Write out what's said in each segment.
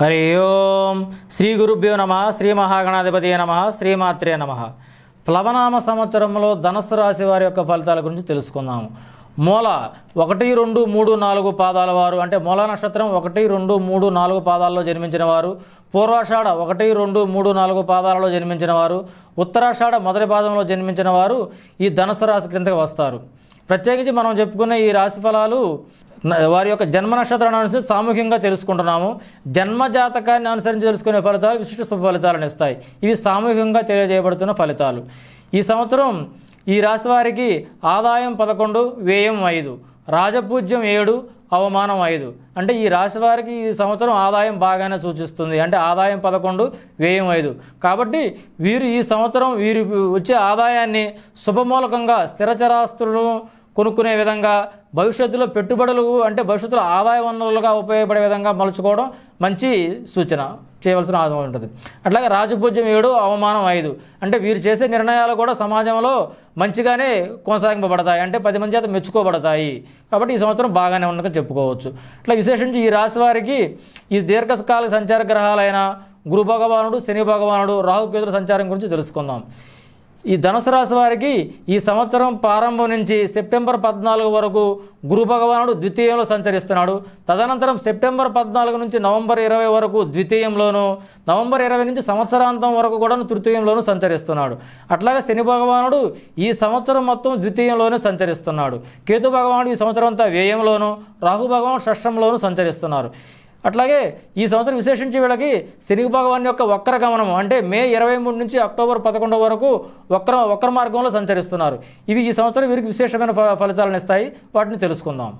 హరి ఓం శ్రీ గురుభ్యో నమ శ్రీ మహాగణాధిపతి నమ శ్రీమాత్రే నమ. ప్లవనామ సంవత్సరంలో ధనస్సు రాశి వారి యొక్క ఫలితాల గురించి తెలుసుకుందాము మూల ఒకటి రెండు మూడు నాలుగు పాదాల వారు అంటే మూల నక్షత్రం ఒకటి రెండు మూడు నాలుగు పాదాల్లో జన్మించిన వారు పూర్వాషాఢ ఒకటి రెండు మూడు నాలుగు పాదాలలో జన్మించిన వారు ఉత్తరాషాఢ మొదటి పాదంలో జన్మించిన వారు ఈ ధనుసు రాశి క్రిందకి వస్తారు. ప్రత్యేకించి మనం చెప్పుకునే ఈ రాశి ఫలాలు వారి యొక్క జన్మ నక్షత్రాన్ని అనుసరించి సామూహికంగా తెలుసుకుంటున్నాము. జన్మ జాతకాన్ని అనుసరించి తెలుసుకునే ఫలితాలు విశిష్ట శుభ ఫలితాలను ఇస్తాయి. ఇవి సామూహికంగా తెలియజేయబడుతున్న ఫలితాలు. ఈ సంవత్సరం ఈ రాశి వారికి ఆదాయం పదకొండు వ్యయం ఐదు రాజపూజ్యం ఏడు అవమానం ఐదు. అంటే ఈ రాశి వారికి ఈ సంవత్సరం ఆదాయం బాగానే సూచిస్తుంది. అంటే ఆదాయం పదకొండు వ్యయం ఐదు. కాబట్టి వీరు ఈ సంవత్సరం వీరి వచ్చే ఆదాయాన్ని శుభమూలకంగా స్థిరచరాస్తులను కొనుక్కునే విధంగా భవిష్యత్తులో పెట్టుబడులు అంటే భవిష్యత్తులో ఆదాయ వనరులుగా ఉపయోగపడే విధంగా మలుచుకోవడం మంచి సూచన చేయవలసిన అవసరం ఉంటుంది. అట్లాగే రాజపూజ్యం ఏడు అవమానం ఐదు. అంటే వీరు చేసే నిర్ణయాలు కూడా సమాజంలో మంచిగానే కొనసాగింపబడతాయి. అంటే పది మంది చేత మెచ్చుకోబడతాయి. కాబట్టి ఈ సంవత్సరం బాగానే ఉన్నగా చెప్పుకోవచ్చు. ఇట్లా విశేషించి ఈ రాశి వారికి ఈ దీర్ఘకాల సంచార గ్రహాలైన గురు భగవానుడు శని భగవానుడు రాహుకేతుల సంచారం గురించి తెలుసుకుందాం. ఈ ధనుసు రాశి వారికి ఈ సంవత్సరం ప్రారంభం నుంచి సెప్టెంబర్ పద్నాలుగు వరకు గురు భగవానుడు ద్వితీయంలో సంచరిస్తున్నాడు. తదనంతరం సెప్టెంబర్ పద్నాలుగు నుంచి నవంబర్ ఇరవై వరకు ద్వితీయంలోను నవంబర్ ఇరవై నుంచి సంవత్సరాంతం వరకు కూడా తృతీయంలోను సంచరిస్తున్నాడు. అట్లాగే శని భగవానుడు ఈ సంవత్సరం మొత్తం ద్వితీయంలోనే సంచరిస్తున్నాడు. కేతు భగవానుడు ఈ సంవత్సరం అంతా వ్యయంలోను రాహు భగవానుడు షష్టంలోను సంచరిస్తున్నారు. అట్లాగే ఈ సంవత్సరం విశేషించి వీళ్ళకి శని భగవాన్ యొక్క వక్ర గమనం అంటే మే ఇరవై మూడు నుంచి అక్టోబర్ పదకొండు వరకు వక్ర వక్ర మార్గంలో సంచరిస్తున్నారు. ఇవి ఈ సంవత్సరం వీరికి విశేషమైన ఫ- ఫలితాలను ఇస్తాయి. వాటిని తెలుసుకుందాం.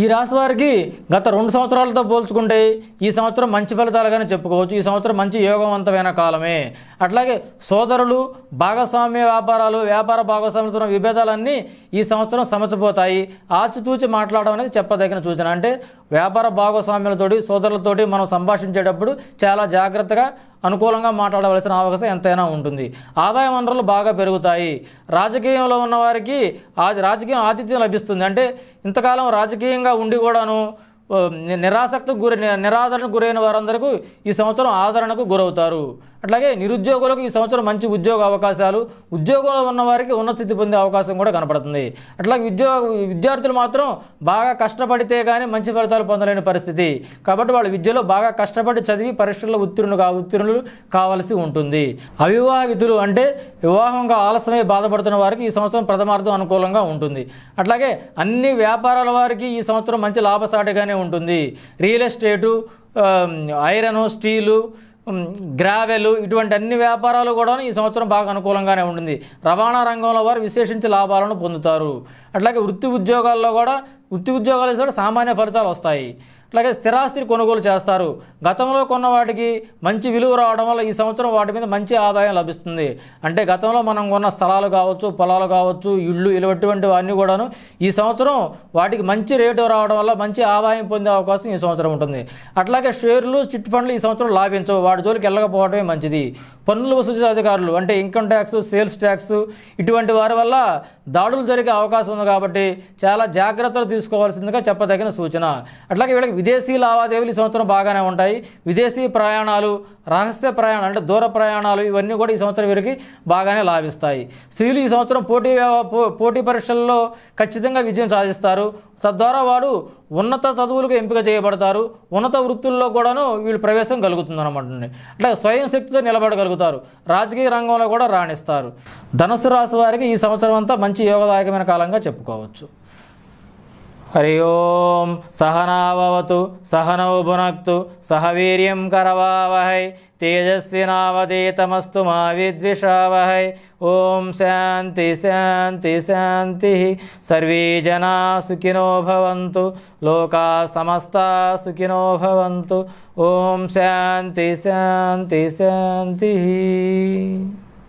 ఈ రాశి వారికి గత రెండు సంవత్సరాలతో పోల్చుకుంటే ఈ సంవత్సరం మంచి ఫలితాలుగానే చెప్పుకోవచ్చు. ఈ సంవత్సరం మంచి యోగవంతమైన కాలమే. అట్లాగే సోదరులు భాగస్వామ్య వ్యాపారాలు వ్యాపార భాగస్వామ్యతో ఉన్న విభేదాలన్నీ ఈ సంవత్సరం సమచిపోతాయి. ఆచితూచి మాట్లాడడం అనేది చెప్పదగిన సూచన. అంటే వ్యాపార భాగస్వామ్యాలతోటి సోదరులతోటి మనం సంభాషించేటప్పుడు చాలా జాగ్రత్తగా అనుకూలంగా మాట్లాడవలసిన అవకాశం ఎంతైనా ఉంటుంది. ఆదాయ వనరులు బాగా పెరుగుతాయి. రాజకీయంలో ఉన్న వారికి ఆ రాజకీయం ఆతిథ్యం లభిస్తుంది. అంటే ఇంతకాలం రాజకీయంగా ఉండి కూడాను నిరాసక్తి గురి నిరాదరణకు గురైన వారందరికీ ఈ సంవత్సరం ఆదరణకు గురవుతారు. అట్లాగే నిరుద్యోగులకు ఈ సంవత్సరం మంచి ఉద్యోగ అవకాశాలు ఉద్యోగంలో ఉన్న వారికి ఉన్నతిథి పొందే అవకాశం కూడా కనపడుతుంది. అట్లాగే ఉద్యోగ విద్యార్థులు మాత్రం బాగా కష్టపడితే కానీ మంచి ఫలితాలు పొందలేని పరిస్థితి. కాబట్టి వాళ్ళు విద్యలో బాగా కష్టపడి చదివి పరీక్షల్లో ఉత్తీర్ణులు కా ఉత్తీర్ణులు కావాల్సి ఉంటుంది. అవివాహితులు అంటే వివాహంగా ఆలస్యమై బాధపడుతున్న వారికి ఈ సంవత్సరం ప్రథమార్థం అనుకూలంగా ఉంటుంది. అట్లాగే అన్ని వ్యాపారాల వారికి ఈ సంవత్సరం మంచి లాభసాటిగానే ఉంటుంది. Real estate iron steel gravel ఇటువంటి అన్ని వ్యాపారాలు కూడా ఈ సంవత్సరం బాగా అనుకూలంగానే ఉంటుంది. రవాణా రంగంలో వారు విశేషించి లాభాలను పొందుతారు. అట్లాగే వృత్తి ఉద్యోగాల్లో కూడా వృత్తి ఉద్యోగాలు కూడా సామాన్య ఫలితాలు వస్తాయి. అట్లాగే స్థిరాస్తిని కొనుగోలు చేస్తారు. గతంలో కొన్న వాటికి మంచి విలువ రావడం వల్ల ఈ సంవత్సరం వాటి మీద మంచి ఆదాయం లభిస్తుంది. అంటే గతంలో మనం కొన్న స్థలాలు కావచ్చు పొలాలు కావచ్చు ఇళ్ళు ఇటువంటి అన్నీ కూడాను ఈ సంవత్సరం వాటికి మంచి రేటు రావడం వల్ల మంచి ఆదాయం పొందే అవకాశం ఈ సంవత్సరం ఉంటుంది. అట్లాగే షేర్లు చిట్ ఫండ్లు ఈ సంవత్సరం లాభించవు. వాటి జోలికి వెళ్ళకపోవడమే మంచిది. పన్నులు వసూలు అధికారులు అంటే ఇన్కమ్ ట్యాక్స్ సేల్స్ ట్యాక్స్ ఇటువంటి వారి వల్ల దాడులు జరిగే అవకాశం ఉంది కాబట్టి చాలా జాగ్రత్తలు తీసుకోవాల్సిందిగా చెప్పదగిన సూచన. అట్లాగే వీళ్ళకి విదేశీ లావాదేవీలు ఈ సంవత్సరం బాగానే ఉంటాయి. విదేశీ ప్రయాణాలు రహస్య ప్రయాణాలు అంటే దూర ప్రయాణాలు ఇవన్నీ కూడా ఈ సంవత్సరం వీరికి బాగానే లాభిస్తాయి. స్త్రీలు ఈ సంవత్సరం పోటీ పో- పోటీ పరీక్షల్లో ఖచ్చితంగా విజయం సాధిస్తారు. తద్వారా వాడు ఉన్నత చదువులకు ఎంపిక చేయబడతారు. ఉన్నత వృత్తుల్లో కూడాను వీళ్ళు ప్రవేశం కలుగుతుంది అనమాట అట్లా స్వయం శక్తితో నిలబడగలుగుతారు. రాజకీయ రంగంలో కూడా రాణిస్తారు. ధనుసు రాశి వారికి ఈ సంవత్సరం అంతా మంచి యోగదాయకమైన కాలంగా చెప్పుకోవచ్చు. హరి ఓం సహనావతు సహనౌ భునక్తు సహవీర్యం కరవావహై తేజస్వినావదేతమస్తు మా విద్విషావహై. ఓం శాంతి శాంతి శాంతి. సర్వే జనా సుఖినో భవంతు లోకా సమస్త సుఖినో భవంతు. ఓం శాంతి శాంతి శాంతి.